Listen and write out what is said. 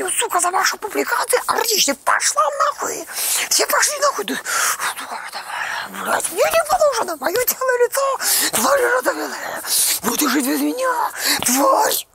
Ну, сука, за вашу публикацию отлично, пошла нахуй. Все пошли нахуй. Да, давай, блядь, мне не положено. Мое тело лицо. Тварь родовелая. Будешь ну жить без меня. Тварь.